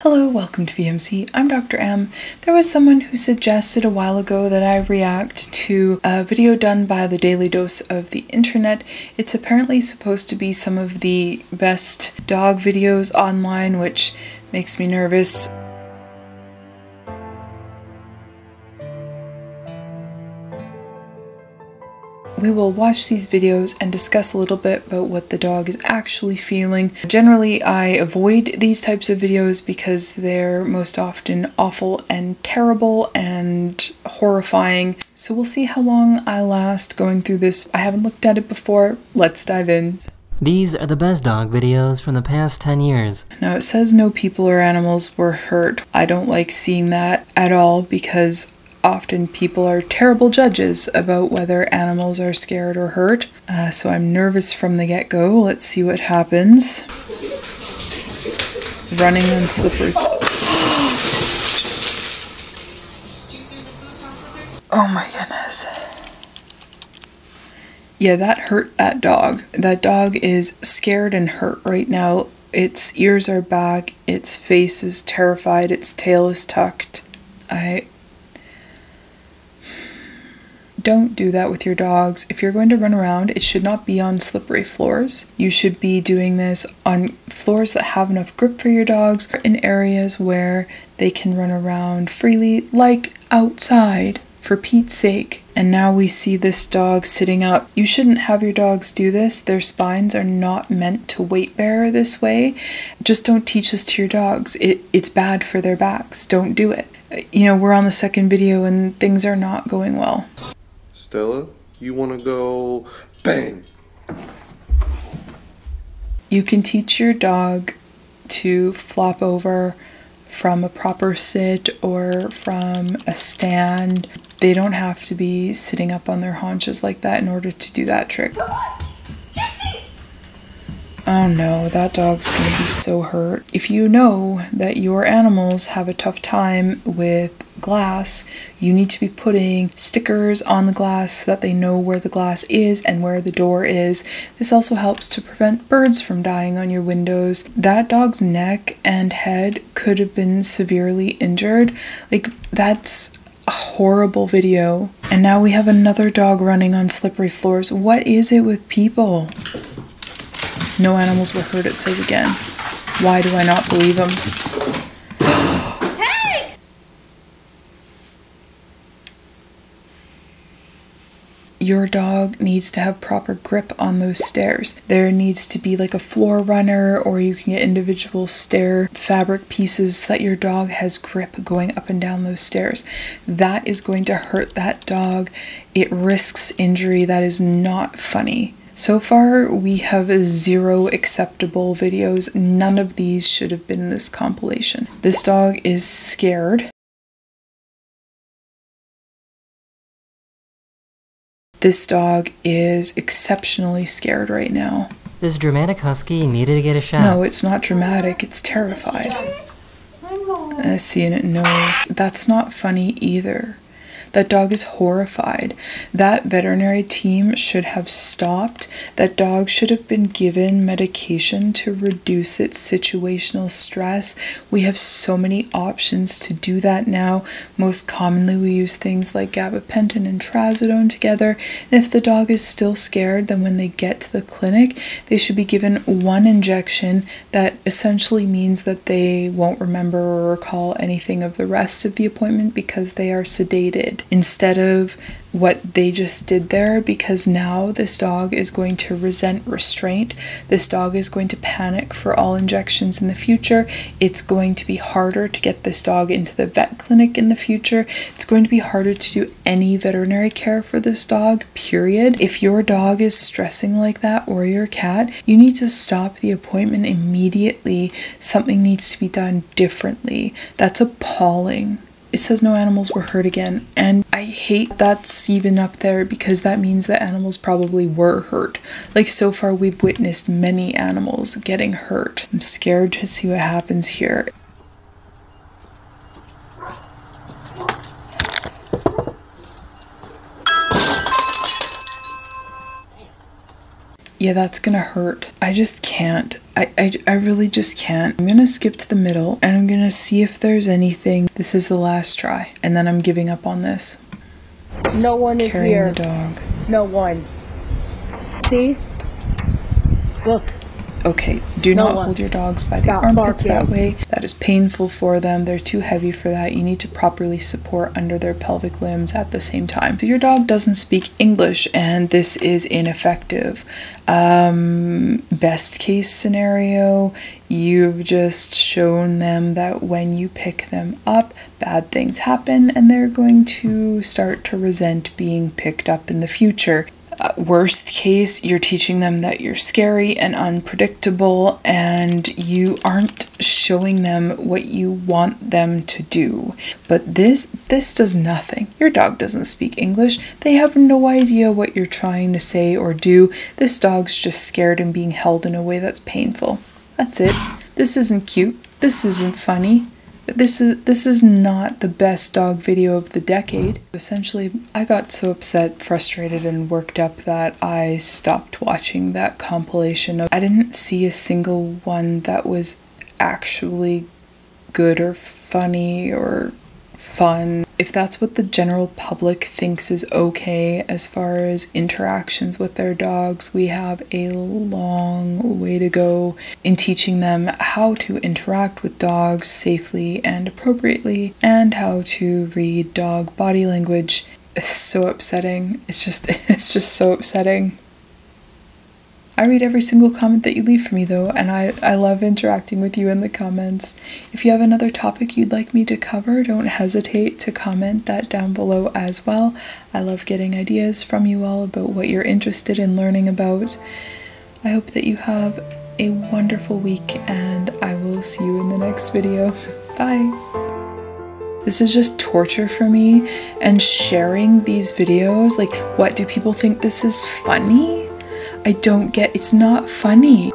Hello, welcome to VMC. I'm Dr. Em. There was someone who suggested a while ago that I react to a video done by the Daily Dose of the Internet. It's apparently supposed to be some of the best dog videos online, which makes me nervous. We will watch these videos and discuss a little bit about what the dog is actually feeling. Generally, I avoid these types of videos because they're most often awful and terrible and horrifying. So we'll see how long I last going through this. I haven't looked at it before. Let's dive in. These are the best dog videos from the past 10 years. Now it says no people or animals were hurt. I don't like seeing that at all because often people are terrible judges about whether animals are scared or hurt. Uh, so I'm nervous from the get go. Let's see what happens. Running on slippery. Oh my goodness. Yeah, that hurt that dog. That dog is scared and hurt right now. Its ears are back, its face is terrified, its tail is tucked. I don't do that with your dogs. If you're going to run around, it should not be on slippery floors. You should be doing this on floors that have enough grip for your dogs, in areas where they can run around freely, like outside, for Pete's sake. And now we see this dog sitting up. You shouldn't have your dogs do this. Their spines are not meant to weight bear this way. Just don't teach this to your dogs. It, it's bad for their backs. Don't do it. You know, we're on the second video and things are not going well. Stella, you want to go bang? You can teach your dog to flop over from a proper sit or from a stand. They don't have to be sitting up on their haunches like that in order to do that trick. Oh no, that dog's gonna be so hurt. If you know that your animals have a tough time with glass, you need to be putting stickers on the glass so that they know where the glass is and where the door is. This also helps to prevent birds from dying on your windows. That dog's neck and head could have been severely injured. Like, that's a horrible video. And now we have another dog running on slippery floors. What is it with people? No animals were hurt, it says again. Why do I not believe him? Your dog needs to have proper grip on those stairs. There needs to be like a floor runner, or you can get individual stair fabric pieces so that your dog has grip going up and down those stairs. That is going to hurt that dog. It risks injury. That is not funny. So far, we have zero acceptable videos. None of these should have been in this compilation. This dog is scared. This dog is exceptionally scared right now. This dramatic husky needed to get a shot. No, it's not dramatic, it's terrified. I see, and it knows. That's not funny either. That dog is horrified. That veterinary team should have stopped. That dog should have been given medication to reduce its situational stress. We have so many options to do that now. Most commonly, we use things like gabapentin and trazodone together. And if the dog is still scared, then when they get to the clinic, they should be given one injection that essentially means that they won't remember or recall anything of the rest of the appointment because they are sedated instead of what they just did there because now this dog is going to resent restraint. This dog is going to panic for all injections in the future. It's going to be harder to get this dog into the vet clinic in the future. It's going to be harder to do any veterinary care for this dog, period. If your dog is stressing like that or your cat, you need to stop the appointment immediately. Something needs to be done differently. That's appalling it says no animals were hurt again and i hate that's even up there because that means that animals probably were hurt. Like so far we've witnessed many animals getting hurt. I'm scared to see what happens here. Yeah that's gonna hurt. I just can't I, I, I really just can't. I'm gonna skip to the middle and I'm gonna see if there's anything. This is the last try, and then I'm giving up on this. No one is Carrying here. the dog. No one. See? Look. Okay, do No not one. hold your dogs by the armpits that way. That is painful for them. They're too heavy for that. You need to properly support under their pelvic limbs at the same time. So your dog doesn't speak English and this is ineffective. Um, best case scenario, you've just shown them that when you pick them up, bad things happen and they're going to start to resent being picked up in the future. Uh, worst case, you're teaching them that you're scary and unpredictable, and you aren't showing them what you want them to do. But this this does nothing. Your dog doesn't speak English. They have no idea what you're trying to say or do. This dog's just scared and being held in a way that's painful. That's it. This isn't cute. This isn't funny. This is this is not the best dog video of the decade. Mm. Essentially, I got so upset, frustrated, and worked up that I stopped watching that compilation. Of, I didn't see a single one that was actually good or funny or fun. If that's what the general public thinks is okay as far as interactions with their dogs, we have a long way to go in teaching them how to interact with dogs safely and appropriately and how to read dog body language. It's so upsetting. It's just it's just so upsetting. I read every single comment that you leave for me though, and I, I love interacting with you in the comments. If you have another topic you'd like me to cover, don't hesitate to comment that down below as well. I love getting ideas from you all about what you're interested in learning about. I hope that you have a wonderful week, and I will see you in the next video. Bye! This is just torture for me, and sharing these videos, like, what, do people think this is funny? I don't get, it's not funny.